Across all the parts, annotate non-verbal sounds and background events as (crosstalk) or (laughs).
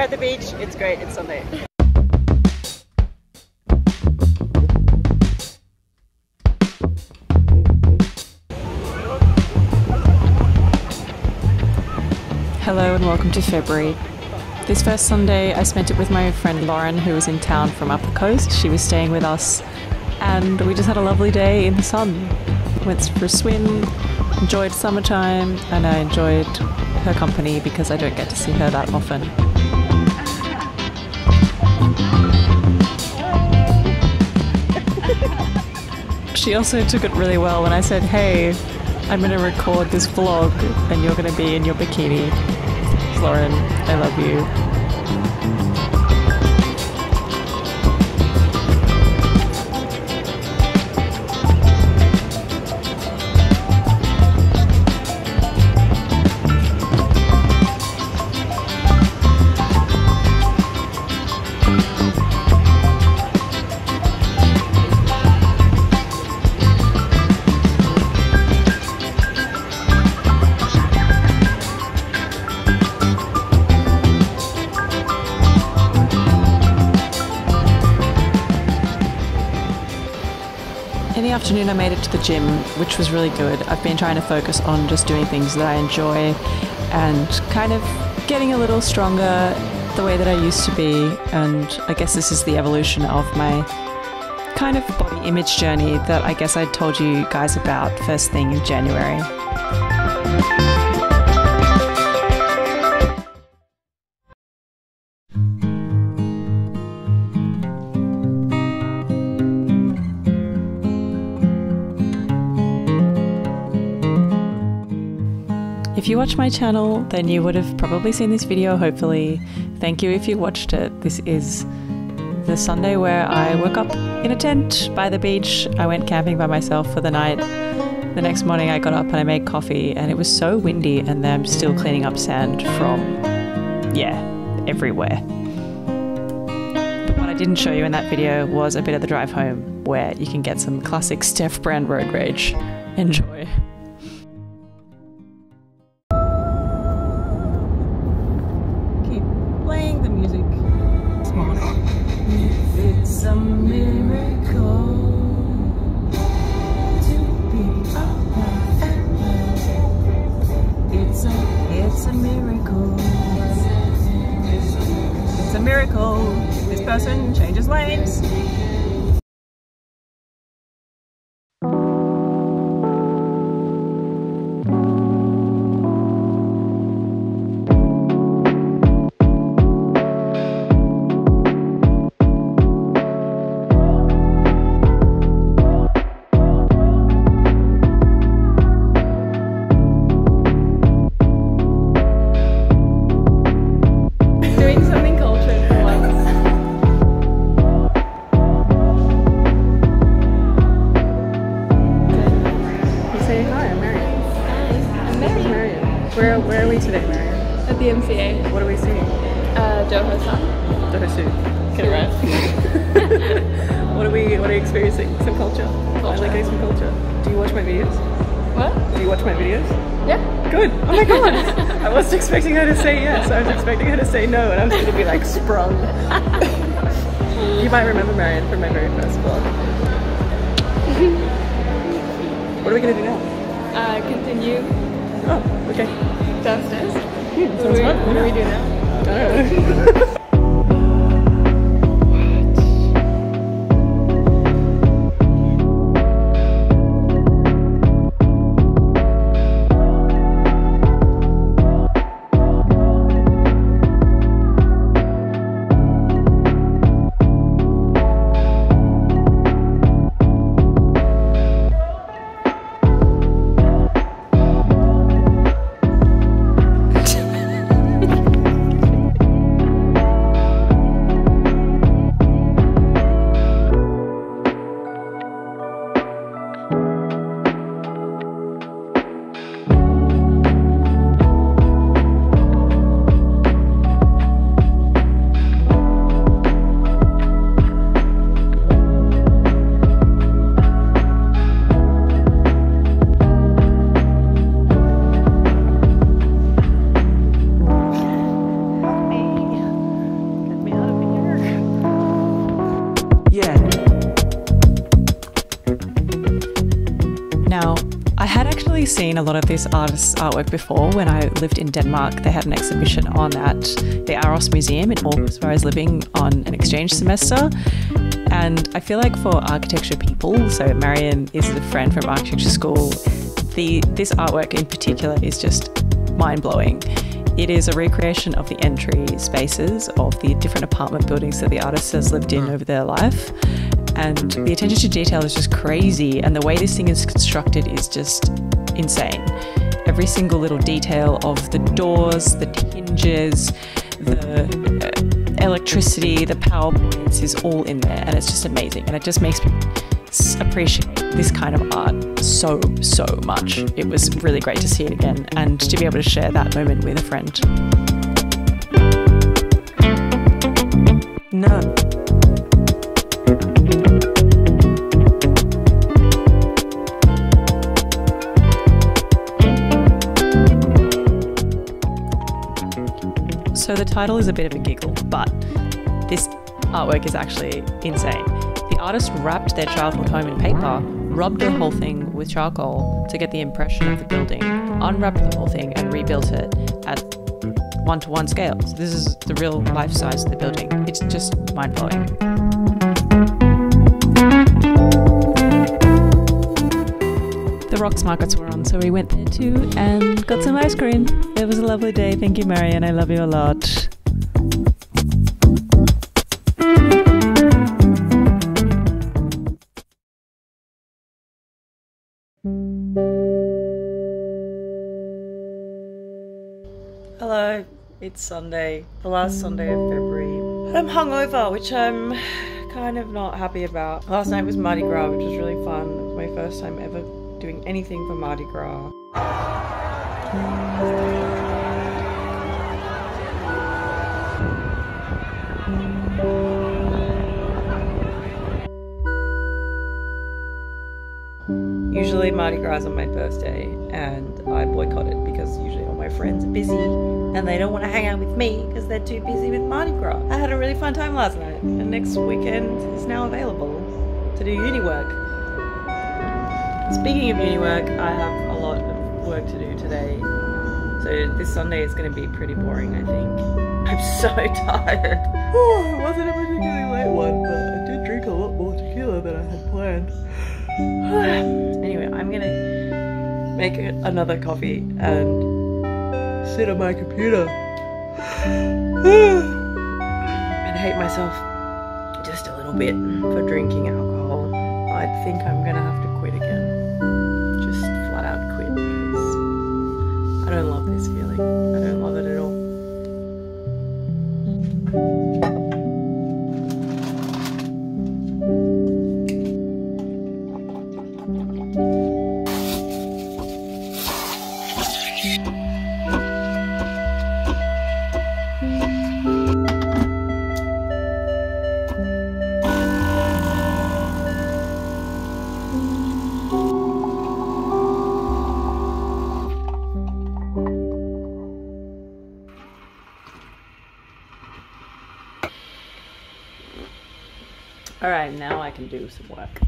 at the beach. It's great. It's Sunday. Hello and welcome to February. This first Sunday, I spent it with my friend Lauren, who was in town from up the coast. She was staying with us, and we just had a lovely day in the sun. Went for a swim, enjoyed summertime, and I enjoyed her company because I don't get to see her that often. She also took it really well when I said, Hey, I'm going to record this vlog and you're going to be in your bikini. Lauren, I love you. The afternoon, I made it to the gym, which was really good. I've been trying to focus on just doing things that I enjoy and kind of getting a little stronger the way that I used to be. And I guess this is the evolution of my kind of body image journey that I guess I told you guys about first thing in January. If you watch my channel, then you would have probably seen this video, hopefully. Thank you if you watched it. This is the Sunday where I woke up in a tent by the beach. I went camping by myself for the night. The next morning, I got up and I made coffee, and it was so windy, and I'm still cleaning up sand from, yeah, everywhere. But what I didn't show you in that video was a bit of the drive home where you can get some classic Steph Brand road rage. Enjoy. It's a miracle. It's it's a miracle. It's a miracle. This person changes lanes. At. What are we seeing? Uh, Doho-san. Do Ho Suh. Get it right. (laughs) what are we what are you experiencing? Some culture. I like some culture. Do you watch my videos? What? Do you watch my videos? Yeah. Good. Oh my god. (laughs) I wasn't expecting her to say yes. I was expecting her to say no, and I was going to be like sprung. (laughs) you might remember Marion from my very first vlog. what are we going to do now? Uh, continue Oh, okay. downstairs. What do, sounds we, fun. what do we do now? (laughs) seen a lot of this artist's artwork before. When I lived in Denmark, they had an exhibition on at the Aros Museum in Aarhus, where I was living on an exchange semester. And I feel like for architecture people, so Marion is a friend from architecture school, the this artwork in particular is just mind blowing. It is a recreation of the entry spaces of the different apartment buildings that the artist has lived in mm. over their life. And the attention to detail is just crazy. And the way this thing is constructed is just insane. Every single little detail of the doors, the hinges, the uh, electricity, the power points is all in there. And it's just amazing. And it just makes me appreciate this kind of art so, so much. It was really great to see it again and to be able to share that moment with a friend. Title is a bit of a giggle, but this artwork is actually insane. The artist wrapped their childhood home in paper, rubbed the whole thing with charcoal to get the impression of the building, unwrapped the whole thing, and rebuilt it at one to one scales. This is the real life size of the building. It's just mind blowing. The Rocks markets were on, so we went there too and got some ice cream. It was a lovely day. Thank you, Marion. I love you a lot. Hello, it's Sunday, the last Sunday of February. I'm hungover, which I'm kind of not happy about. Last night was Mardi Gras, which was really fun. It was my first time ever doing anything for Mardi Gras. Usually Mardi Gras on my birthday, and I boycott it because usually all my friends are busy and they don't want to hang out with me because they're too busy with Mardi Gras. I had a really fun time last night, and next weekend is now available to do uni work. Speaking of uni work, I have a lot of work to do today, so this Sunday is going to be pretty boring, I think. (laughs) I'm so tired. (sighs) it wasn't a particularly late one, but I did drink a lot more tequila than I had planned. (sighs) anyway, I'm gonna make another coffee and sit on my computer (sighs) and hate myself just a little bit for drinking alcohol. I think I'm gonna have to quit I don't love this feeling. I don't love it All right, now I can do some work.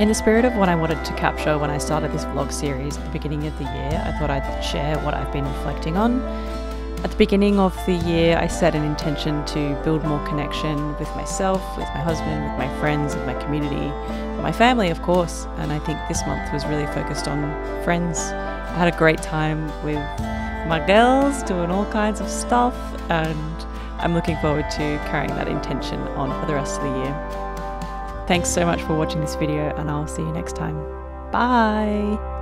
In the spirit of what I wanted to capture when I started this vlog series at the beginning of the year, I thought I'd share what I've been reflecting on. At the beginning of the year, I set an intention to build more connection with myself, with my husband, with my friends, with my community, my family, of course. And I think this month was really focused on friends. I had a great time with my girls doing all kinds of stuff, and I'm looking forward to carrying that intention on for the rest of the year. Thanks so much for watching this video, and I'll see you next time. Bye!